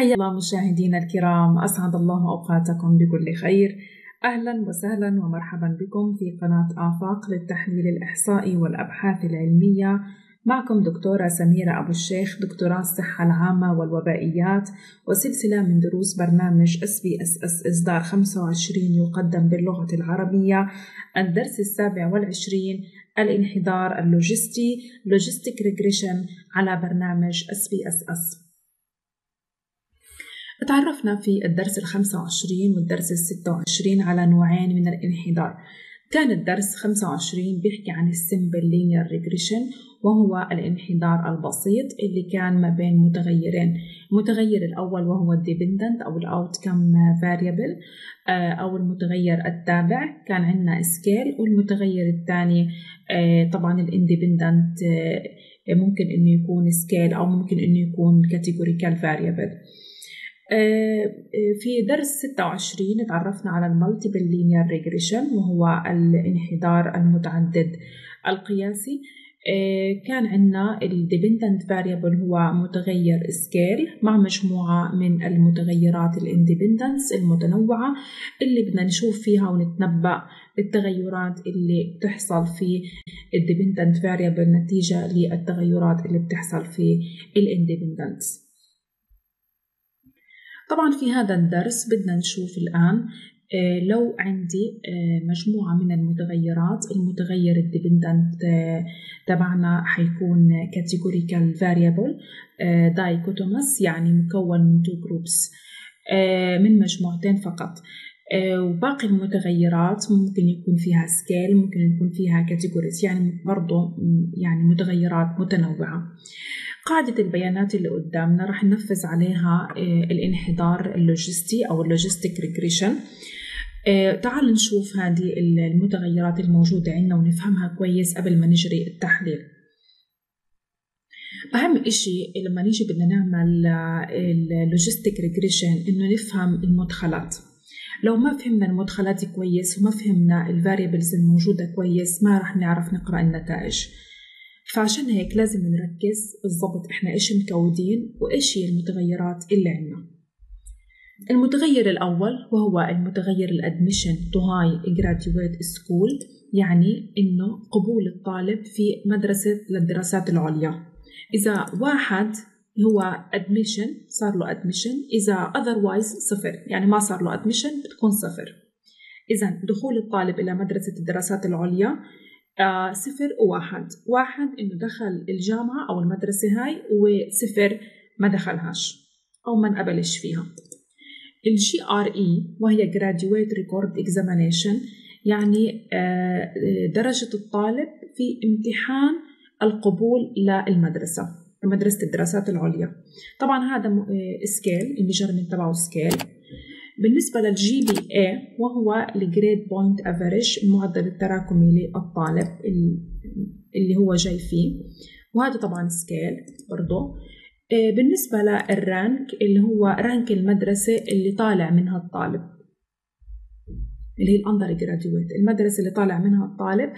حيا الله مشاهدينا الكرام أسعد الله أوقاتكم بكل خير. أهلا وسهلا ومرحبا بكم في قناة آفاق للتحليل الإحصائي والأبحاث العلمية. معكم دكتورة سميرة أبو الشيخ دكتوراه الصحة العامة والوبائيات وسلسلة من دروس برنامج SPSS إصدار 25 يقدم باللغة العربية. الدرس السابع والعشرين الانحدار اللوجستي logistic regression على برنامج SPSS تعرفنا في الدرس الخمسة وعشرين والدرس الستة وعشرين على نوعين من الانحدار. كان الدرس 25 بيحكي عن ال simple linear regression وهو الانحدار البسيط اللي كان ما بين متغيرين. المتغير الأول وهو ال dependent أو ال outcome variable أو المتغير التابع كان عندنا scale والمتغير الثاني آه، طبعا ال independent آه، ممكن إنه يكون scale أو ممكن إنه يكون categorical variable في درس 26 تعرفنا على ال multiple linear regression وهو الانحدار المتعدد القياسي. آه، كان عندنا ال dependent variable هو متغير scale مع مجموعة من المتغيرات ال independents المتنوعة اللي بدنا نشوف فيها ونتنبأ التغيرات اللي بتحصل في ال dependent variable نتيجة للتغيرات اللي بتحصل في ال independents طبعا في هذا الدرس بدنا نشوف الآن آه، لو عندي آه، مجموعة من المتغيرات المتغير ال dependent آه، تبعنا حيكون categorical variable dichotomous يعني مكون من two groups من مجموعتين فقط. وباقي المتغيرات ممكن يكون فيها scale ممكن يكون فيها categories يعني برضو يعني متغيرات متنوعة. قاعدة البيانات اللي قدامنا راح ننفذ عليها الانحدار اللوجستي أو ال logistic regression تعال نشوف هذه المتغيرات الموجودة عندنا ونفهمها كويس قبل ما نجري التحليل. أهم إشي لما نيجي بدنا نعمل ال logistic regression إنه نفهم المدخلات. لو ما فهمنا المدخلات كويس وما فهمنا ال variables الموجودة كويس ما راح نعرف نقرأ النتائج. فعشان هيك لازم نركز بالضبط إحنا إيش مكودين وإيش هي المتغيرات اللي عندنا. المتغير الأول وهو المتغير ال admission to high graduate school يعني إنه قبول الطالب في مدرسة للدراسات العليا. إذا واحد هو admission صار له admission. إذا otherwise صفر. يعني ما صار له admission بتكون صفر. إذا دخول الطالب إلى مدرسة الدراسات العليا آه صفر وواحد. واحد إنه دخل الجامعة أو المدرسة هاي وصفر ما دخلهاش أو ما انقبلش فيها. ال GRE وهي Graduate Record Examination يعني آه، درجة الطالب في امتحان القبول للمدرسة. مدرسة الدراسات العليا. طبعا هذا scale ال measurement تبعه scale بالنسبة لل GPA وهو ال grade point average المعدل التراكمي للطالب اللي هو جاي فيه. وهذا طبعا scale برضه آه، بالنسبة لل rank اللي هو rank المدرسة اللي طالع منها الطالب. اللي هي ال undergraduate المدرسة اللي طالع منها الطالب.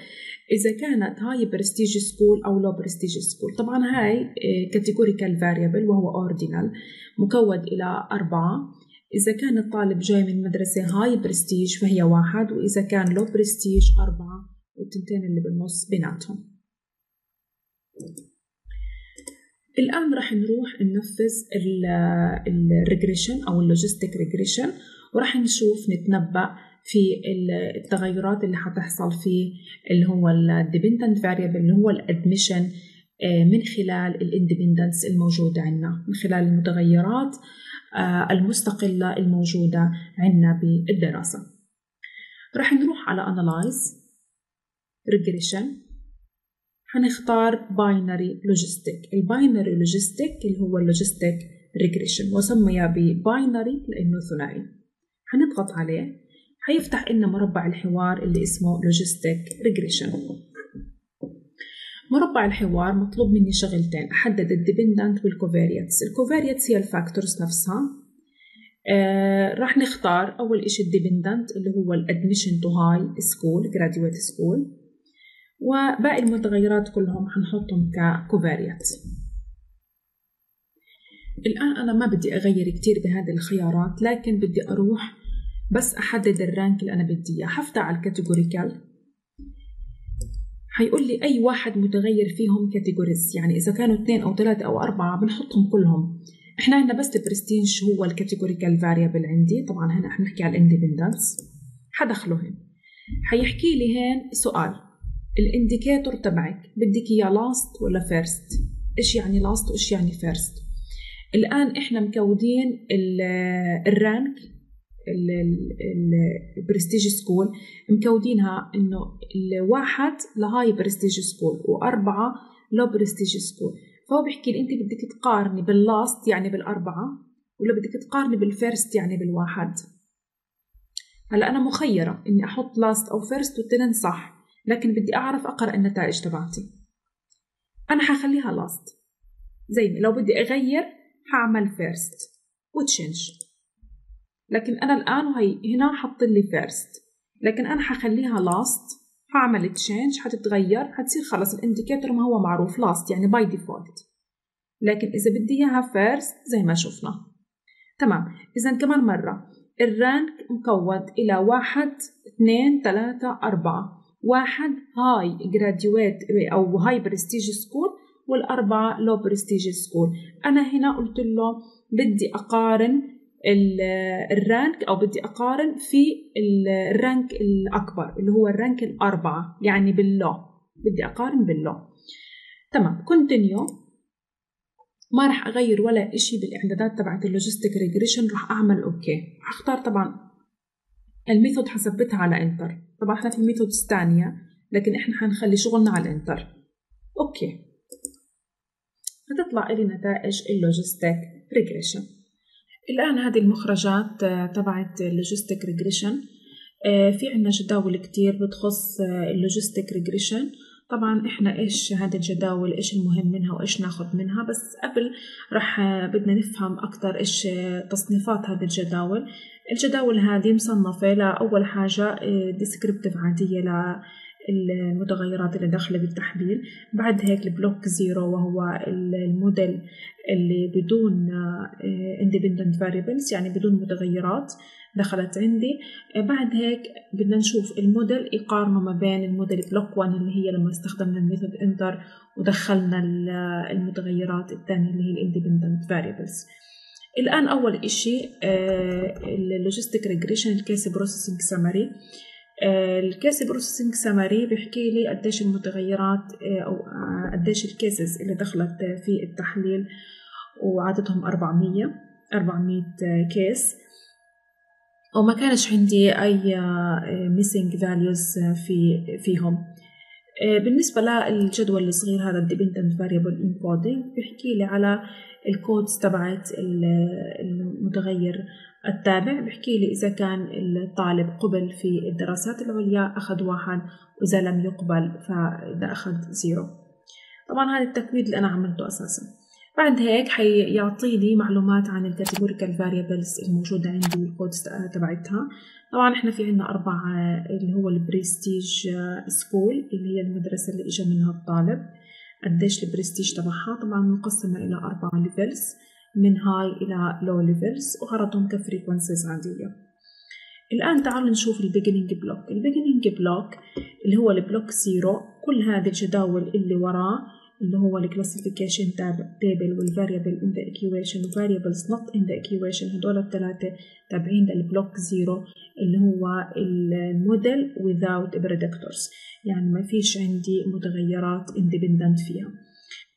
إذا كانت high prestige school أو low prestige school طبعا هاي categorical variable وهو ordinal مكود إلى أربعة. إذا كان الطالب جاي من مدرسة high prestige فهي واحد وإذا كان low prestige أربعة والتنتين اللي بالنص بيناتهم. الآن راح نروح ننفذ ال regression أو ال logistic regression وراح نشوف نتنبأ في التغيرات اللي حتحصل في اللي هو ال dependent variable اللي هو ال admission آه، من خلال ال independents الموجودة عندنا من خلال المتغيرات آه، المستقلة الموجودة عندنا بالدراسة. راح نروح على analyze regression. هنختار binary logistic ال binary logistic اللي هو ال logistic regression وسمي ب binary لأنه ثنائي. هنضغط عليه. حيفتح لنا مربع الحوار اللي اسمه logistic regression مربع الحوار مطلوب مني شغلتين أحدد ال dependent وال covariates ال covariates هي ال factors نفسها. آه راح نختار أول إشي ال dependent اللي هو ال admission to high school graduate school وباقي المتغيرات كلهم حنحطهم ك covariate الآن أنا ما بدي أغير كتير بهذه الخيارات لكن بدي أروح بس أحدد ال rank اللي أنا بدي إياه. حفتح على ال categorical حيقول لي أي واحد متغير فيهم categories يعني إذا كانوا اثنين أو ثلاثة أو أربعة بنحطهم كلهم. إحنا عندنا بس البرستيج هو ال categorical variable عندي. طبعا هنا إحنا نحكي على ال independents حدخله هنا. حيحكي لي هين سؤال. ال indicator تبعك. بدك إياه last ولا first إيش يعني last وإيش يعني first الآن إحنا مكودين ال rank ال prestige school مكودينها إنه الواحد ل high prestige school وأربعة low prestige school. فهو بيحكي لي أنت بدك تقارني بال last يعني بالأربعة ولا بدك تقارني بال first يعني بالواحد. هلا أنا مخيرة إني أحط last أو first والتنين صح لكن بدي أعرف أقرأ النتائج تبعتي. أنا حخليها last. زي لو بدي أغير حاعمل first. و change. لكن أنا الآن وهي هنا حط لي first لكن أنا حخليها last حاعمل change حتتغير حتصير خلص ال indicator ما هو معروف last يعني by default لكن إذا بدي إياها first زي ما شفنا. تمام. اذا كمان مرة. ال rank مكود إلى واحد اثنين ثلاثة أربعة. واحد high graduate أو high prestige school والأربعة low prestige school أنا هنا قلت له بدي أقارن ال rank أو بدي أقارن في ال rank الأكبر اللي هو ال rank الأربعة يعني بال low. بدي أقارن بال low. تمام continue ما راح أغير ولا إشي بالإعدادات تبعت ال logistic regression راح أعمل okay. أختار طبعا ال method حثبتها على enter. طبعا إحنا في methods تانية لكن إحنا حنخلي شغلنا على ال enter okay. هتطلع لي نتائج ال logistic regression الآن هذه المخرجات آه، تبعت ال logistic regression آه، في عنا جداول كتير بتخص آه، ال logistic regression طبعا إحنا إيش هذه الجداول إيش المهم منها وإيش ناخذ منها. بس قبل رح بدنا نفهم أكثر إيش تصنيفات هذه الجداول. الجداول هذه مصنفة لأول حاجة descriptive عادية المتغيرات اللي داخلة بالتحليل بعد هيك ال block zero وهو الموديل اللي بدون آه، independent variables يعني بدون متغيرات دخلت عندي. آه، بعد هيك بدنا نشوف الموديل يقارنه ما بين ال model block 1 اللي هي لما استخدمنا ال method enter ودخلنا المتغيرات الثانية اللي هي ال independent variables. الآن أول إشي ال logistic regression ال case processing summary ال case processing summary بيحكي لي قديش المتغيرات آه، أو آه، قديش ال cases اللي دخلت في التحليل وعددهم 400 400 case. وما كانش عندي أي missing آه، values في فيهم. بالنسبة للجدول الصغير هذا ال dependent variable encoding بيحكي لي على ال codes تبعت المتغير. التابع. بحكي لي إذا كان الطالب قبل في الدراسات العليا أخذ واحد وإذا لم يقبل فإذا أخذ zero. طبعا هذا التكويد اللي أنا عملته أساسا. بعد هيك حيعطيني معلومات عن ال categorical variables الموجودة عندي وال codes تبعتها. طبعا إحنا في عنا أربع اللي هو ال prestige school اللي هي المدرسة اللي إجا منها الطالب. قديش البرستيج تبعها؟ طبعا مقسمة إلى أربع levels من high إلى low levels وعرضهم ك frequencies عادية. الآن تعالوا نشوف ال beginning block ال beginning block اللي هو ال block zero كل هذه الجداول اللي وراه اللي هو ال classification table وال variable in the equation. و variables not in the equation. هدول الثلاثة تابعين لل block zero اللي هو ال model without predictors. يعني ما فيش عندي متغيرات independent فيها.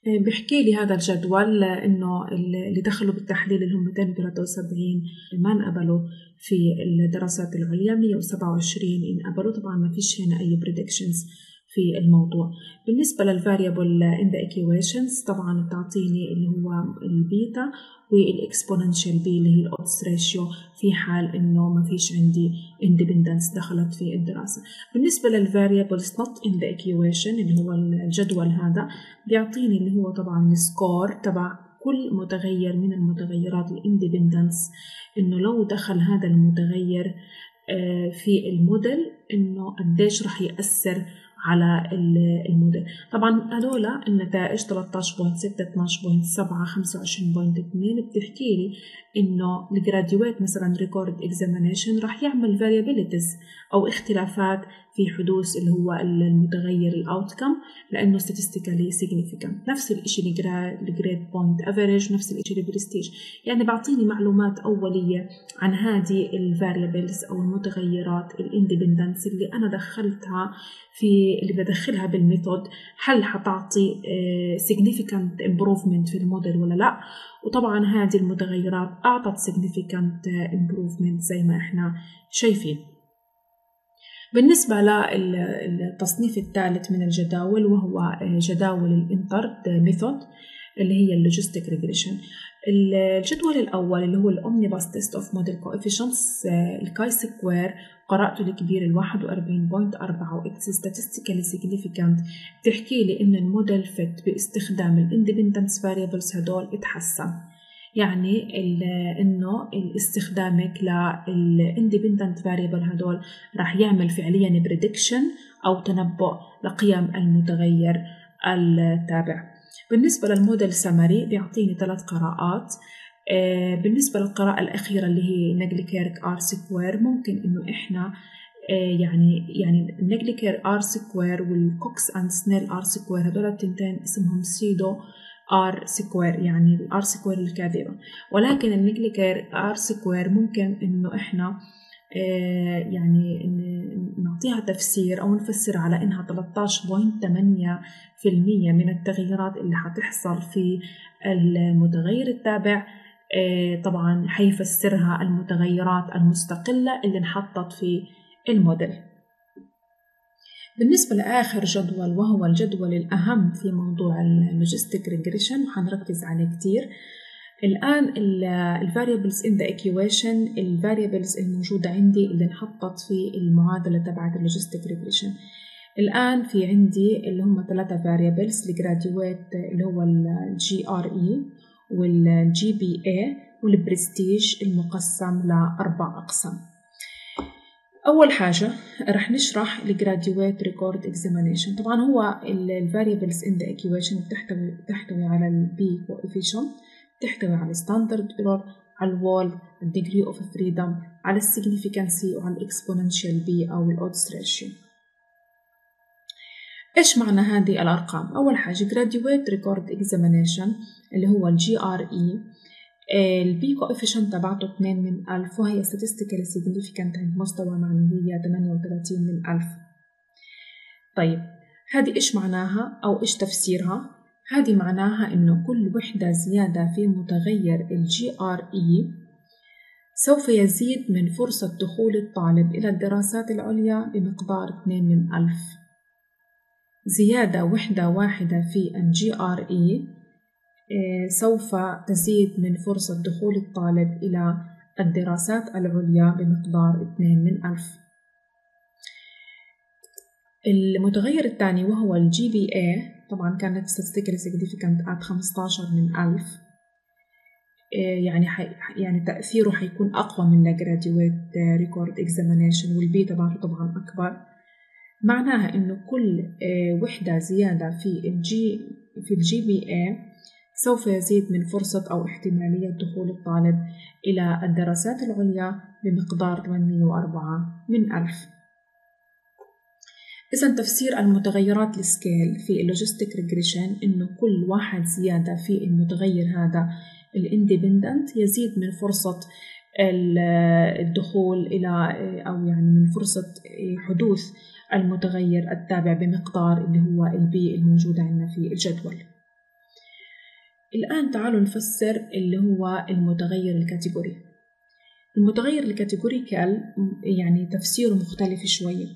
بحكي لي هذا الجدول إنه اللي دخلوا بالتحليل اللي هم 273 ما انقبلوا في الدراسات العليا 127 انقبلوا طبعا ما فيش هنا أي predictions في الموضوع. بالنسبة لل variable in the equations طبعا بتعطيني اللي هو ال beta وال exponential B اللي هي ال odds ratio في حال إنه ما فيش عندي independence دخلت في الدراسة. بالنسبة لل variables not in the equation اللي هو الجدول هذا بيعطيني اللي هو طبعا ال score تبع كل متغير من المتغيرات ال independents إنه لو دخل هذا المتغير آه، في الموديل إنه قديش راح يأثر على الموديل. طبعا هذول النتائج 13.6 12.7 25.2 بتحكي لي إنه ال graduate مثلا record examination راح يعمل variabilities أو اختلافات في حدوث اللي هو المتغير ال outcome لأنه statistically significant. نفس الشيء ال grade point average نفس الشيء البرستيج يعني بعطيني معلومات أولية عن هذه ال variables أو المتغيرات ال independents اللي أنا دخلتها في اللي بدخلها بال method هل حتعطي آه، significant improvement في الموديل ولا لا؟ وطبعا هذه المتغيرات أعطت significant improvement زي ما إحنا شايفين. بالنسبة للتصنيف الثالث من الجداول وهو آه، جداول ال entered method اللي هي ال logistic regression. الجدول الأول اللي هو ال omnibus test of model coefficients ال chi square قرأته الكبير ال 41.4 و it's statistically significant بتحكي لي إن ال model fit باستخدام ال independent variables هدول اتحسن. يعني إنه استخدامك لل independent variable هدول راح يعمل فعليا prediction أو تنبؤ لقيم المتغير التابع. بالنسبة لل model summary بيعطيني ثلاث قراءات. آه، بالنسبة للقراءة الأخيرة اللي هي Nagelkerke R square ممكن إنه إحنا آه، يعني يعني ال Nagelkerke R square وال Cox and Snell R square هدول التنتين اسمهم pseudo R square يعني ال R square الكاذبة ولكن ال Nagelkerke R square ممكن إنه إحنا آه، يعني نعطيها تفسير أو نفسر على إنها 13.8% من التغييرات اللي حتحصل في المتغير التابع. آه، طبعا حيفسرها المتغيرات المستقلة اللي انحطت في الموديل. بالنسبة لآخر جدول وهو الجدول الأهم في موضوع ال logistic regression وحنركز عليه كتير. الآن ال variables in the equation ال variables الموجودة عندي اللي انحطت في المعادلة تبعت ال logistic regression الآن في عندي اللي هم ثلاثة variables ال graduate اللي هو ال GRE وال GPA والبرستيج المقسم لأربع أقسام. أول حاجة رح نشرح ال graduate record examination طبعا هو ال variables in the equation بتحتوي بتحتوي على ال B coefficient تحتوي على ال standard error على ال Wald ال degree of freedom على ال significancy وعلى ال exponential B أو ال odds ratio إيش معنى هذه الأرقام؟ أول حاجة graduate record examination اللي هو R E ال B coefficient تبعته 2 من 1000 وهي statistically significant عند مستوى معنوية 38 من 1000 طيب هذه إيش معناها أو إيش تفسيرها؟ هذه معناها إنه كل وحدة زيادة في متغير ال GRE سوف يزيد من فرصة دخول الطالب إلى الدراسات العليا بمقدار 2 من ألف. زيادة وحدة واحدة في ال GRE آه، سوف تزيد من فرصة دخول الطالب إلى الدراسات العليا بمقدار 2 من ألف. المتغير الثاني وهو ال GPA طبعا كانت statistically significant at 15 من ألف. إيه، يعني يعني تأثيره حيكون أقوى من graduate record examination وال B تبعته طبعا أكبر. معناها إنه كل إيه، وحدة زيادة في ال G في ال GPA سوف يزيد من فرصة أو احتمالية دخول الطالب إلى الدراسات العليا بمقدار 804 من ألف. إذا تفسير المتغيرات ال scale في ال logistic regression إنه كل واحد زيادة في المتغير هذا ال independent يزيد من فرصة الدخول إلى أو يعني من فرصة حدوث المتغير التابع بمقدار اللي هو ال B الموجود عندنا في الجدول. الآن تعالوا نفسر اللي هو المتغير ال category. المتغير ال categorical يعني تفسيره مختلف شوية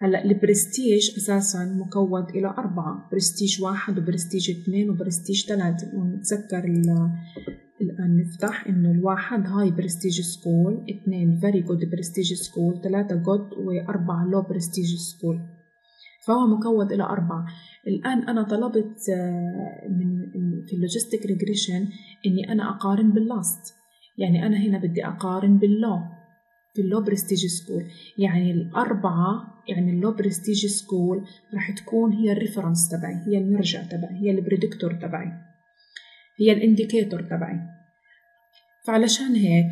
هلأ البرستيج أساسا مكون إلى أربعة برستيج واحد وبرستيج اثنين وبرستيج ثلاثة. ونتذكر الآن نفتح إنه الواحد high prestige school اثنين very good prestige school ثلاثة good وأربعة low prestige school فهو مكون إلى أربعة. الآن أنا طلبت آه، من في ال logistic regression إني أنا أقارن بال last يعني أنا هنا بدي أقارن بال low في ال low prestige school يعني الأربعة يعني ال low prestige school راح تكون هي ال reference تبعي هي المرجع تبعي هي ال predictor تبعي هي ال indicator تبعي. فعلشان هيك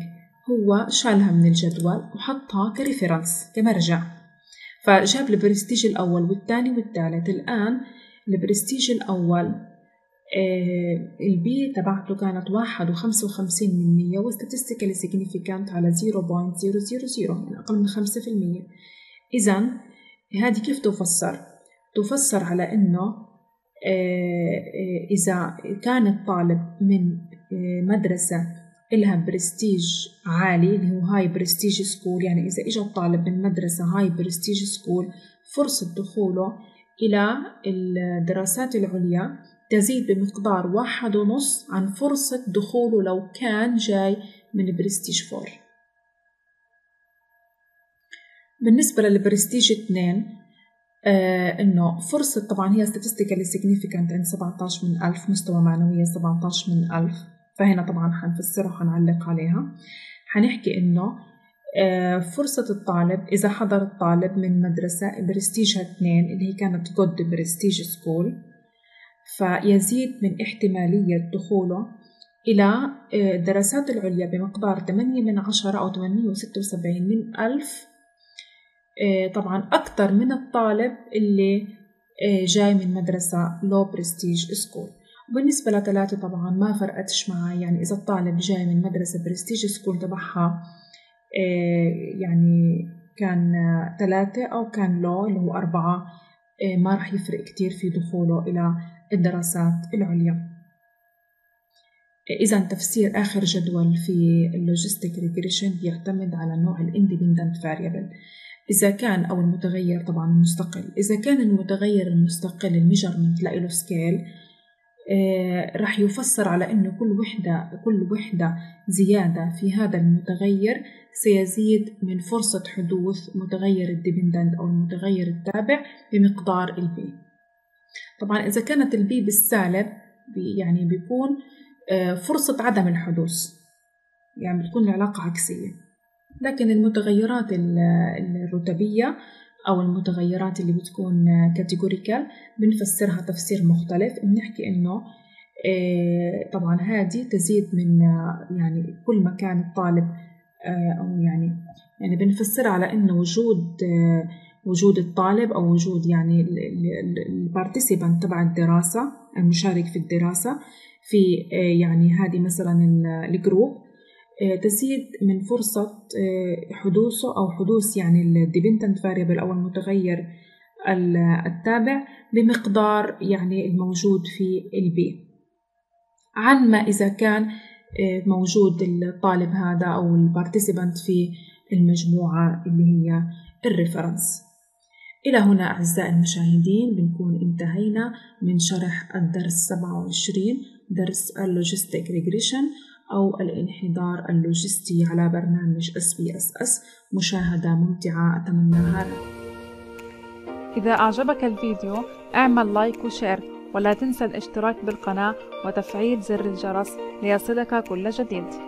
هو شالها من الجدول وحطها ك reference كمرجع. فجاب البرستيج الأول والثاني والثالث. الآن البرستيج الأول آه، ال B تبعته كانت واحد وخمسة وخمسين من مية و statistically significant على zero point zero zero zero يعني أقل من خمسة في المية إذا هذه كيف تفسر؟ تفسر على إنه آه، آه، إذا كان الطالب من مدرسة إلها برستيج عالي اللي هو high prestige school يعني إذا إجا الطالب من مدرسة high prestige school فرصة دخوله إلى الدراسات العليا تزيد بمقدار واحد ونص عن فرصة دخوله لو كان جاي من prestige four. بالنسبة للبرستيج اثنين آه إنه فرصة طبعا هي statistically significant عند 17 من ألف مستوى معنوية 17 من ألف فهنا طبعا حنفسرها وحنعلق عليها. حنحكي إنه فرصة الطالب إذا حضر الطالب من مدرسة برستيجها اثنين اللي هي كانت good prestige school فيزيد من احتمالية دخوله إلى الدراسات آه، العليا بمقدار 8 من عشرة أو 876 من ألف. آه، طبعا أكثر من الطالب اللي آه، جاي من مدرسة low prestige school وبالنسبة لثلاثة طبعا ما فرقتش معي يعني إذا الطالب جاي من مدرسة prestige school تبعها يعني كان ثلاثة أو كان لو اللي هو أربعة ما راح يفرق كتير في دخوله إلى الدراسات العليا. إذا تفسير آخر جدول في ال logistic regression يعتمد على نوع ال independent variable إذا كان أو المتغير طبعا المستقل. إذا كان المتغير المستقل ال measurement له scale آه راح يفسر على أنه كل وحدة كل وحدة زيادة في هذا المتغير سيزيد من فرصة حدوث متغير ال dependent أو المتغير التابع بمقدار ال B طبعا إذا كانت ال B بالسالب يعني بيكون آه، فرصة عدم الحدوث. يعني بتكون العلاقة عكسية. لكن المتغيرات الرتبية أو المتغيرات اللي بتكون categorical بنفسرها تفسير مختلف. بنحكي إنه آه، طبعا هذه تزيد من يعني كل ما كان الطالب آه، أو يعني يعني بنفسرها على إنه وجود وجود الطالب أو وجود يعني ال participant تبع الدراسة المشارك في الدراسة في آه، يعني هذه مثلا ال group آه، تزيد من فرصة آه، حدوثه أو حدوث يعني ال dependent variable أو المتغير التابع بمقدار يعني الموجود في ال B عن ما إذا كان موجود الطالب هذا أو ال participant في المجموعة اللي هي ال reference. إلى هنا أعزائي المشاهدين بنكون انتهينا من شرح الدرس 27 درس ال logistic regression أو الانحدار اللوجستي على برنامج SPSS مشاهدة ممتعة أتمناها لك إذا أعجبك الفيديو اعمل like و share ولا تنسى الاشتراك بالقناة وتفعيل زر الجرس ليصلك كل جديد.